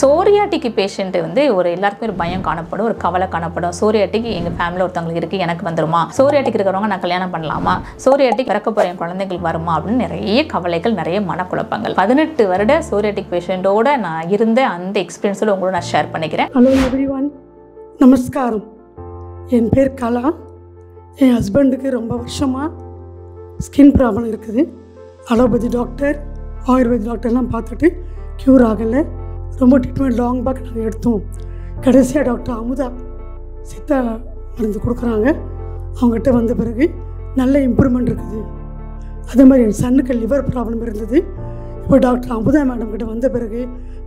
சோரியாட்டிக்கு patient வந்து ஒரு எல்லாருக்குமே ஒரு பயம் காணப்படும் ஒரு கவலை காணப்படும். சோரியாட்டிக்கு எங்கள் ஃபேமிலியில் ஒருத்தவங்களுக்கு இருக்குது எனக்கு வந்துருமா? சோரியாட்டிக்கு இருக்கிறவங்க நான் கல்யாணம் பண்ணலாமா? சோரியாட்டிக் பிறக்க போகிற என் குழந்தைங்களுக்கு வருமா? அப்படின்னு நிறைய கவலைகள் நிறைய மனக்குழப்பங்கள். பதினெட்டு வருட சோரியாட்டிக் பேஷண்ட்டோட நான் இருந்த அந்த எக்ஸ்பீரியன்ஸில் உங்களோட நான் ஷேர் பண்ணிக்கிறேன். ஹலோ எவ்ரி ஒன் நமஸ்காரம். என் பேர் கலா. என் ஹஸ்பண்டுக்கு ரொம்ப வருஷமாக ஸ்கின் ப்ராப்ளம் இருக்குது. அலோபதி டாக்டர் ஆயுர்வேத டாக்டர்லாம் பார்த்துட்டு க்யூர் ஆகலை. ரொம்ப ட்ரீட்மெண்ட் லாங் பேக் நாங்கள் எடுத்தோம். கடைசியாக டாக்டர் அமுதா சித்தா மருந்து கொடுக்குறாங்க. அவங்ககிட்ட வந்த பிறகு நல்ல இம்ப்ரூவ்மெண்ட் இருக்குது. அதே மாதிரி என் சன்னுக்கு லிவர் ப்ராப்ளம் இருந்தது. இப்போ டாக்டர் அமுதா மேடம் கிட்ட வந்த பிறகு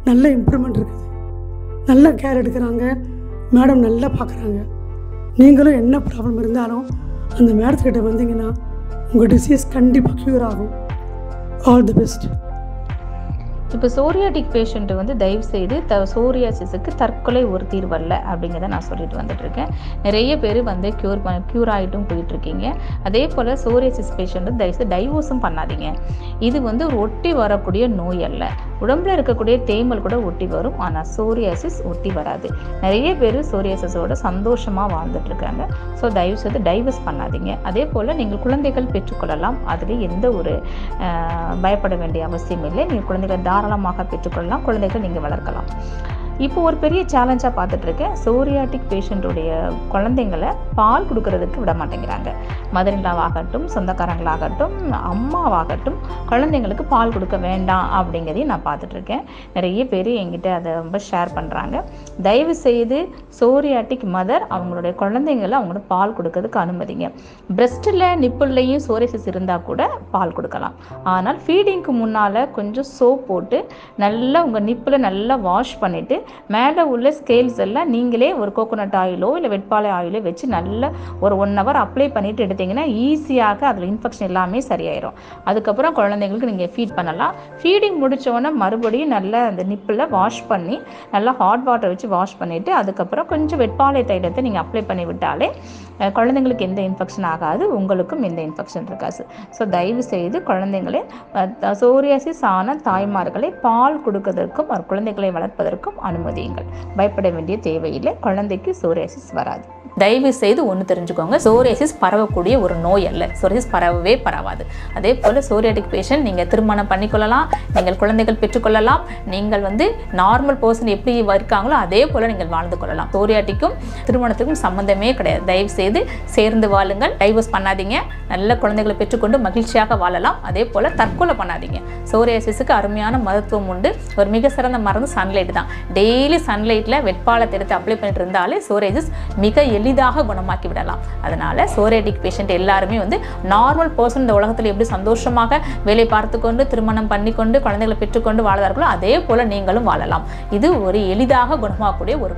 நல்ல இம்ப்ரூவ்மெண்ட் இருக்குது. நல்லா கேர் எடுக்கிறாங்க. மேடம் நல்லா பார்க்குறாங்க நீங்களும் என்ன ப்ராப்ளம் இருந்தாலும் அந்த மேடத்துக்கிட்ட வந்தீங்கன்னா உங்கள் டிசீஸ் கண்டிப்பாக க்யூர் ஆகும். ஆல் தி பெஸ்ட் இப்போ சோரியாட்டிக் பேஷண்ட்டு வந்து தயவு செய்து த சோரியாசிஸுக்கு தற்கொலை ஒரு தீர்வல்ல அப்படிங்கிறத நான் சொல்லிட்டு வந்துட்டு இருக்கேன் நிறைய பேர் வந்து க்யூர் பண்ண க்யூர் ஆகிட்டும் போயிட்டுருக்கீங்க. அதே போல் சோரியாசிஸ் பேஷண்ட்டு தயவு செய்து டைவோர்ஸும் பண்ணாதீங்க. இது வந்து ஒரு ஒட்டி வரக்கூடிய நோய் அல்ல. உடம்புல இருக்கக்கூடிய தேமல் கூட ஒட்டி வரும். ஆனால் சோரியாசிஸ் ஒட்டி வராது. நிறைய பேர் சோரியாசிஸோட சந்தோஷமாக வாழ்ந்துட்டு இருக்காங்க. ஸோ தயவு செய்து டைவர்ஸ் பண்ணாதீங்க. அதே போல் நீங்கள் குழந்தைகள் பெற்றுக்கொள்ளலாம் அதில் எந்த ஒரு பயப்பட வேண்டிய அவசியம் இல்லை. நீங்கள் குழந்தைகள் தாராளமாக பெற்றுக்கொள்ளலாம் குழந்தைகள் நீங்கள் வளர்க்கலாம். இப்போ ஒரு பெரிய சேலஞ்சாக பார்த்துட்டு இருக்கேன். சோரியாட்டிக் பேஷண்ட்டுடைய குழந்தைங்களை பால் கொடுக்கறதுக்கு விட மாட்டேங்கிறாங்க. மதரிலாவாகட்டும் சொந்தக்காரங்களாகட்டும் அம்மாவாகட்டும் குழந்தைங்களுக்கு பால் கொடுக்க வேண்டாம் அப்படிங்கிறதையும் நான் பார்த்துட்ருக்கேன். நிறைய பேர் என்கிட்ட அதை ரொம்ப ஷேர் பண்ணுறாங்க தயவு செய்து சோரியாட்டிக் மதர் அவங்களுடைய குழந்தைங்களை அவங்களோட பால் கொடுக்கறதுக்கு அனுமதிங்க. பிரஸ்ட்டில் நிப்பிள்லையும் சோரிசஸ் இருந்தால் கூட பால் கொடுக்கலாம். ஆனால் ஃபீடிங்க்கு முன்னால் கொஞ்சம் சோப் போட்டு நல்லா உங்கள் நிப்பில் நல்லா வாஷ் பண்ணிவிட்டு மேலே உள்ள ஸ்கேல்ஸ் எல்லாம் நீங்களே ஒரு கோகோனட் ஆயிலோ இல்லை வெட்பாலை ஆயிலோ வச்சு நல்லா ஒரு ஒன் ஹவர் அப்ளை பண்ணிட்டு கொடுத்தீங்கன்னா ஈஸியாக அதில் இன்ஃபெக்ஷன் எல்லாமே சரியாயிரும். அதுக்கப்புறம் குழந்தைங்களுக்கு நீங்கள் ஃபீட் பண்ணலாம். ஃபீடிங் உடனே மறுபடியும் நல்லா அந்த நிப்பில் வாஷ் பண்ணி நல்லா ஹாட் வாட்டர் வச்சு வாஷ் பண்ணிவிட்டு அதுக்கப்புறம் கொஞ்சம் வெட்பாலை தைலத்தை நீங்கள் அப்ளை பண்ணி விட்டாலே குழந்தைங்களுக்கு எந்த இன்ஃபெக்ஷன் ஆகாது. உங்களுக்கும் எந்த இன்ஃபெக்ஷன் இருக்காது. ஸோ தயவு செய்து குழந்தைங்களே சோரியாசிஸ் ஆன தாய்மார்களை பால் கொடுக்கறதற்கும் அவர் குழந்தைகளை வளர்ப்பதற்கும் அனுமதியுங்கள். பயப்பட வேண்டிய தேவையில்லை. குழந்தைக்கு சோரியாசிஸ் வராது. தயவு செய்து ஒன்று தெரிஞ்சுக்கோங்க சோரியாசிஸ் வரக்கூடிய ஒரு நோய் அல்ல. சோரியாசிஸ் பரவவே பரவாது. அதே போல் சோரியாட்டிக் பேஷண்ட் நீங்கள் திருமணம் பண்ணிக்கொள்ளலாம். நீங்கள் குழந்தைகள் பெற்றுக்கொள்ளலாம். நீங்கள் வந்து நார்மல் பர்சன் எப்படி இருக்காங்களோ அதே போல் நீங்கள் வாழ்ந்து கொள்ளலாம். சோரியாட்டிக்கும் திருமணத்துக்கும் சம்மந்தமே கிடையாது. தயவு செய்து சேர்ந்து வாழுங்கள். டைவர்ஸ் பண்ணாதீங்க. நல்ல குழந்தைகளை பெற்றுக்கொண்டு மகிழ்ச்சியாக வாழலாம். அதே போல் தற்கொலை பண்ணாதீங்க. சோரியாசிஸுக்கு அருமையான மருத்துவம் உண்டு. ஒரு மிக சிறந்த மருந்து சன்லைட் தான். டெய்லி சன்லைட்டில் வெட்பாலத்தை எடுத்து அப்ளை பண்ணிட்டு இருந்தாலே சோரேஜஸ் மிக எளிதாக குணமாக்கி விடலாம். அதனால் சோரியாட்டிக் பேஷண்ட் எல்லாருமே வந்து நார்மல் பர்சன் இந்த உலகத்தில் எப்படி சந்தோஷமாக வேலை பார்த்து கொண்டு திருமணம் பண்ணிக்கொண்டு குழந்தைகளை பெற்றுக்கொண்டு வாழ்ந்தார்களோ அதே போல் நீங்களும் வாழலாம். இது ஒரு எளிதாக குணமாகக்கூடிய ஒரு